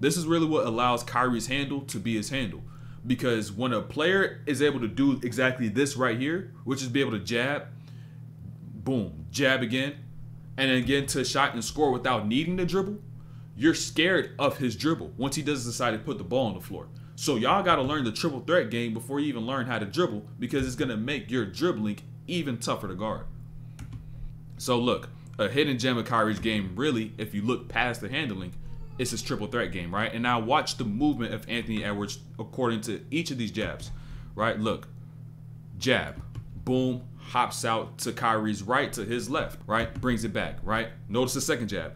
This is really what allows Kyrie's handle to be his handle. Because when a player is able to do exactly this right here, which is be able to jab, boom, jab again, and then get into a shot and score without needing to dribble, you're scared of his dribble once he does decide to put the ball on the floor. So y'all got to learn the triple threat game before you even learn how to dribble because it's going to make your dribbling even tougher to guard. So look, a hidden gem of Kyrie's game really, if you look past the handling, it's his triple threat game, right? And now watch the movement of Anthony Edwards according to each of these jabs, right? Look, jab, boom, hops out to Kyrie's right to his left, right? Brings it back, right? Notice the second jab,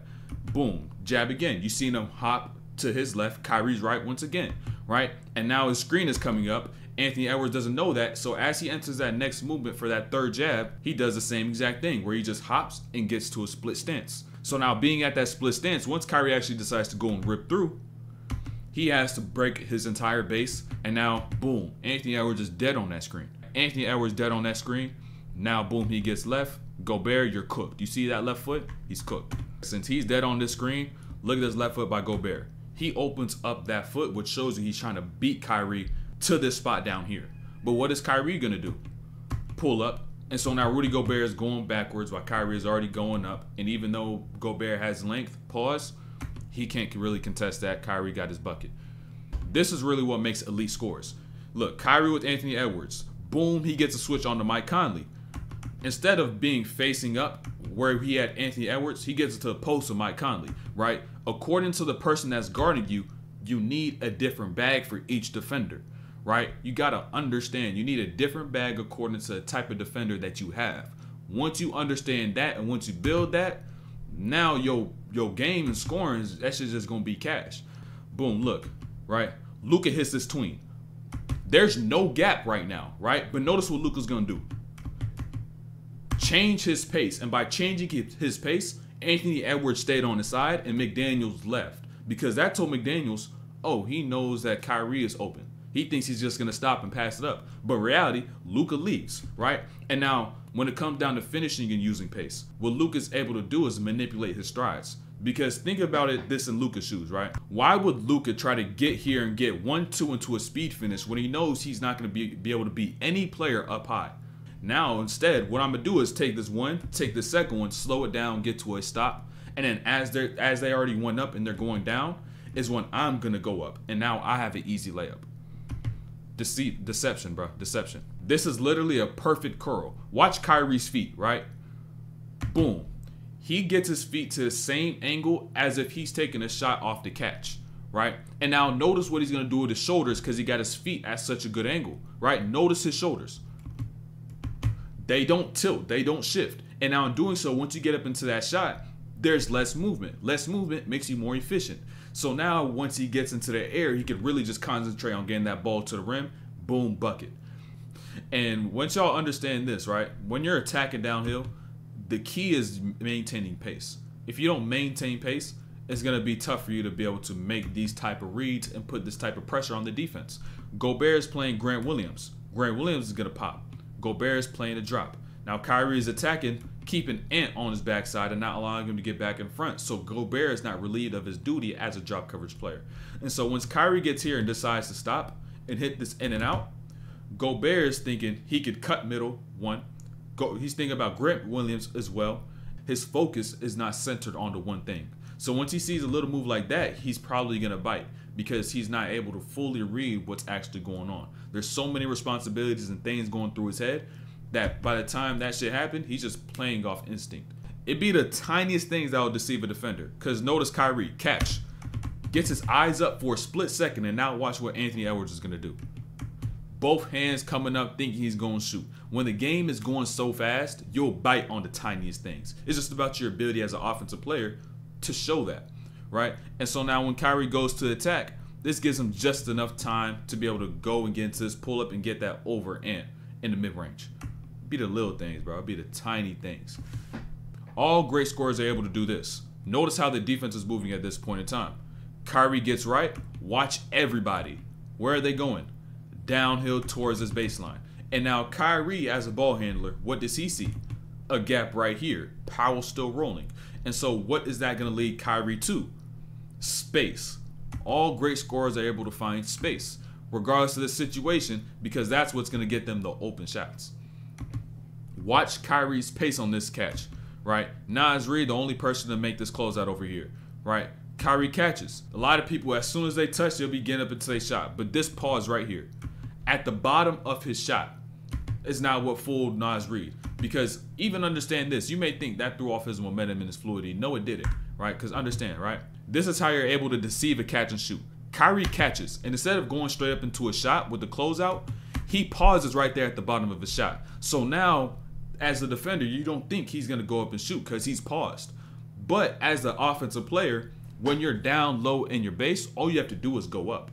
boom, jab again. You seen him hop to his left, Kyrie's right once again, right? And now his screen is coming up. Anthony Edwards doesn't know that, so as he enters that next movement for that third jab, he does the same exact thing where he just hops and gets to a split stance. So now being at that split stance, once Kyrie actually decides to go and rip through, he has to break his entire base, and now boom, Anthony Edwards is dead on that screen. Anthony Edwards dead on that screen. Now boom, he gets left. Gobert, you're cooked. You see that left foot? He's cooked. Since he's dead on this screen, look at this left foot by Gobert. He opens up that foot, which shows you he's trying to beat Kyrie to this spot down here. But what is Kyrie gonna do? Pull up. And so now Rudy Gobert is going backwards while Kyrie is already going up. And even though Gobert has length, pause, he can't really contest that. Kyrie got his bucket. This is really what makes elite scores. Look, Kyrie with Anthony Edwards. Boom, he gets a switch on to Mike Conley. Instead of being facing up where he had Anthony Edwards, he gets it to the post of Mike Conley, right? According to the person that's guarding you, you need a different bag for each defender right? You got to understand you need a different bag according to the type of defender that you have. Once you understand that and once you build that, now your your game and scoring that shit's just gonna be cash. Boom, look, right? Luka hits this tween. There's no gap right now, right? But notice what Luka's gonna do. Change his pace, and by changing his pace, Anthony Edwards stayed on the side and McDaniels left because that told McDaniels, oh, he knows that Kyrie is open. He thinks he's just gonna stop and pass it up. But reality, Luka leaves, right? And now when it comes down to finishing and using pace, what Luka's able to do is manipulate his strides. Because think about it this in Luka's shoes, right? Why would Luka try to get here and get one, two into a speed finish when he knows he's not gonna be, be able to beat any player up high? Now, instead, what I'm gonna do is take this one, take the second one, slow it down, get to a stop, and then as they're as they already went up and they're going down, is when I'm gonna go up, and now I have an easy layup. Deceit, deception, bro. Deception. This is literally a perfect curl. Watch Kyrie's feet, right? Boom. He gets his feet to the same angle as if he's taking a shot off the catch, right? And now notice what he's going to do with his shoulders because he got his feet at such a good angle, right? Notice his shoulders. They don't tilt, they don't shift. And now in doing so, once you get up into that shot, there's less movement. Less movement makes you more efficient. So now once he gets into the air, he could really just concentrate on getting that ball to the rim. Boom, bucket. And once y'all understand this, right? When you're attacking downhill, the key is maintaining pace. If you don't maintain pace, it's going to be tough for you to be able to make these type of reads and put this type of pressure on the defense. Gobert is playing Grant Williams. Grant Williams is going to pop. Gobert is playing a drop. Now Kyrie is attacking, keeping Ant on his backside and not allowing him to get back in front. So Gobert is not relieved of his duty as a drop coverage player. And so once Kyrie gets here and decides to stop and hit this in and out, Gobert is thinking he could cut middle one. Go, he's thinking about Grant Williams as well. His focus is not centered on the one thing. So once he sees a little move like that, he's probably gonna bite because he's not able to fully read what's actually going on. There's so many responsibilities and things going through his head that by the time that shit happened, he's just playing off instinct. It'd be the tiniest things that will deceive a defender. Because notice Kyrie, catch, gets his eyes up for a split second, and now watch what Anthony Edwards is going to do. Both hands coming up thinking he's going to shoot. When the game is going so fast, you'll bite on the tiniest things. It's just about your ability as an offensive player to show that, right? And so now when Kyrie goes to attack, this gives him just enough time to be able to go and get into this pull up and get that over and in the mid range be the little things, bro. be the tiny things. All great scorers are able to do this. Notice how the defense is moving at this point in time. Kyrie gets right. Watch everybody. Where are they going? Downhill towards his baseline. And now Kyrie, as a ball handler, what does he see? A gap right here. Powell still rolling. And so what is that going to lead Kyrie to? Space. All great scorers are able to find space, regardless of the situation, because that's what's going to get them the open shots. Watch Kyrie's pace on this catch, right? Naz Reid, the only person to make this closeout over here, right? Kyrie catches. A lot of people, as soon as they touch, they'll be getting up into their shot. But this pause right here, at the bottom of his shot, is not what fooled Naz Reid. Because even understand this, you may think that threw off his momentum and his fluidity. No, it didn't, right? Because understand, right? This is how you're able to deceive a catch and shoot. Kyrie catches, and instead of going straight up into a shot with the closeout, he pauses right there at the bottom of his shot. So now, as a defender, you don't think he's gonna go up and shoot because he's paused. But as an offensive player, when you're down low in your base, all you have to do is go up.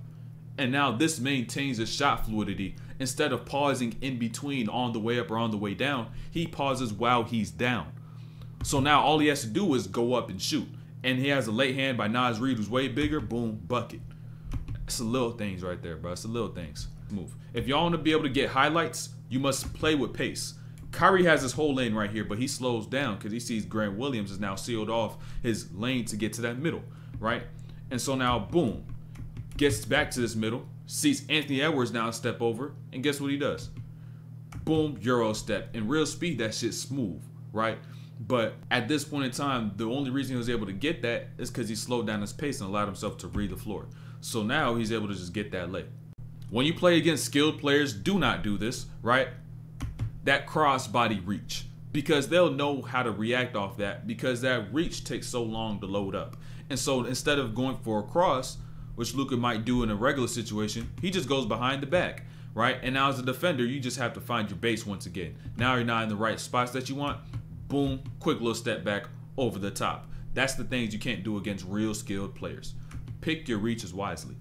And now this maintains his shot fluidity. Instead of pausing in between on the way up or on the way down, he pauses while he's down. So now all he has to do is go up and shoot. And he has a late hand by Naz Reid, who's way bigger. Boom, bucket. It's the little things right there, bro. It's the little things. Move. If y'all want to be able to get highlights, you must play with pace. Kyrie has his whole lane right here, but he slows down because he sees Grant Williams is now sealed off his lane to get to that middle right? And so now, boom, gets back to this middle, sees Anthony Edwards now step over, and guess what he does? Boom, Euro step. In real speed, that shit's smooth, right? But at this point in time, the only reason he was able to get that is because he slowed down his pace and allowed himself to read the floor. So now he's able to just get that lay. When you play against skilled players, do not do this, right? That cross body reach because they'll know how to react off that because that reach takes so long to load up. And so instead of going for a cross, which Luka might do in a regular situation, he just goes behind the back, right? And now as a defender, you just have to find your base once again. Now you're not in the right spots that you want. Boom, quick little step back over the top. That's the things you can't do against real skilled players. Pick your reaches wisely.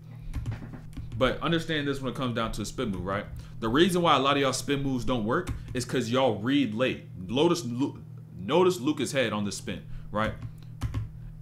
But understand this when it comes down to a spin move, right? The reason why a lot of y'all spin moves don't work is because y'all read late. Notice, notice Luka's head on the spin, right?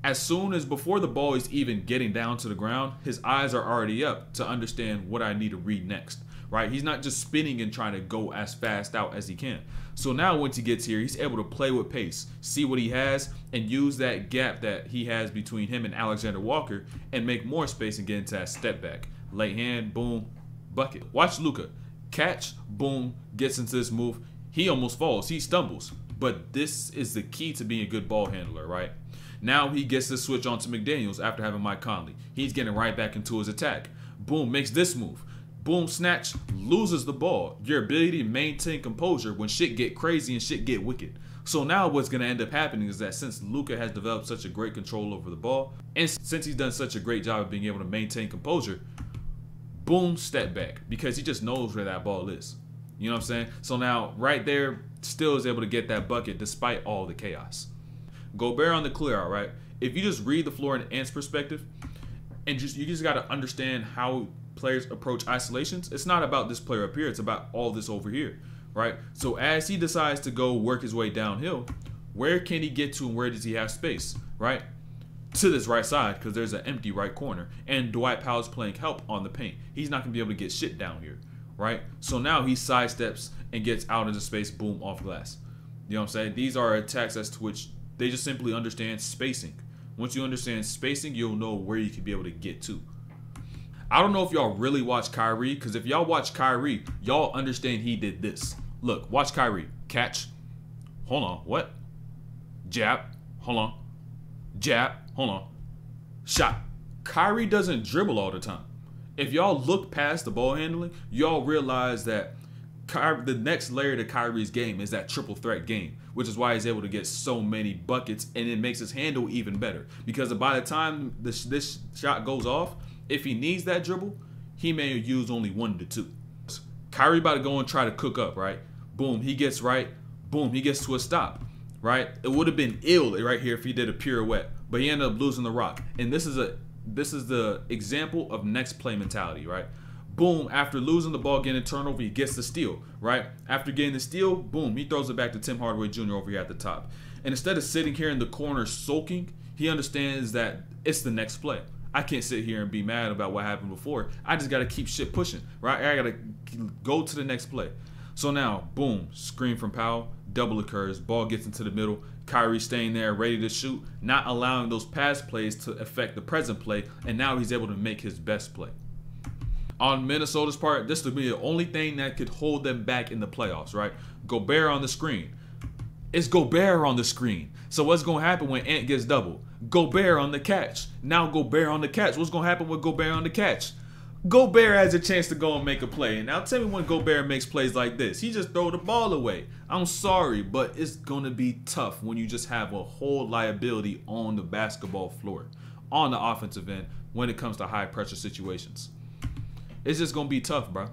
as soon as before the ball is even getting down to the ground, his eyes are already up to understand what I need to read next. Right? He's not just spinning and trying to go as fast out as he can. So now once he gets here, he's able to play with pace, see what he has, and use that gap that he has between him and Alexander Walker and make more space and get into that step back. Late hand, boom, bucket. Watch Luka Catch, boom, gets into this move. He almost falls. He stumbles. But this is the key to being a good ball handler, right? Now he gets to switch on to McDaniels after having Mike Conley. He's getting right back into his attack. Boom, makes this move. Boom, snatch, loses the ball. Your ability to maintain composure when shit get crazy and shit get wicked. So now what's to end up happening is that since Luka has developed such a great control over the ball, and since he's done such a great job of being able to maintain composure, boom, step back because he just knows where that ball is. You know what I'm saying? So now right there, still is able to get that bucket despite all the chaos. Gobert on the clear out, right? If you just read the floor in Ant's perspective, and just you just got to understand how players approach isolations. It's not about this player up here. It's about all this over here, right? So as he decides to go work his way downhill, where can he get to and where does he have space, right? To this right side because there's an empty right corner and Dwight Powell's playing help on the paint. He's not gonna be able to get shit down here, right? So now he sidesteps and gets out into space, boom, off glass. You know what I'm saying? These are attacks as to which they just simply understand spacing. Once you understand spacing, you'll know where you can be able to get to. I don't know if y'all really watch Kyrie, because if y'all watch Kyrie, y'all understand he did this. Look, watch Kyrie. Catch. Hold on. What? Jab. Hold on. Jab. Hold on. Shot. Kyrie doesn't dribble all the time. If y'all look past the ball handling, y'all realize that Ky- the next layer to Kyrie's game is that triple threat game, which is why he's able to get so many buckets, and it makes his handle even better. Because by the time this this shot goes off, if he needs that dribble, he may use only one to two. Kyrie about to go and try to cook up, right? Boom, he gets right. Boom, he gets to a stop, right? It would have been ill right here if he did a pirouette, but he ended up losing the rock. And this is a this is the example of next play mentality, right? Boom, after losing the ball, getting a turnover, he gets the steal, right? After getting the steal, boom, he throws it back to Tim Hardaway Jr. over here at the top. And instead of sitting here in the corner sulking, he understands that it's the next play. I can't sit here and be mad about what happened before. I just got to keep shit pushing, right? I got to go to the next play. So now, boom, screen from Powell, double occurs, ball gets into the middle, Kyrie staying there ready to shoot, not allowing those pass plays to affect the present play, and now he's able to make his best play. On Minnesota's part, this would be the only thing that could hold them back in the playoffs, right? Gobert on the screen. It's Gobert on the screen. So what's going to happen when Ant gets double? Gobert on the catch. Now Gobert on the catch. What's going to happen with Gobert on the catch? Gobert has a chance to go and make a play. And now tell me when Gobert makes plays like this. He just throw the ball away. I'm sorry, but it's going to be tough when you just have a whole liability on the basketball floor, on the offensive end, when it comes to high pressure situations. It's just going to be tough, bro.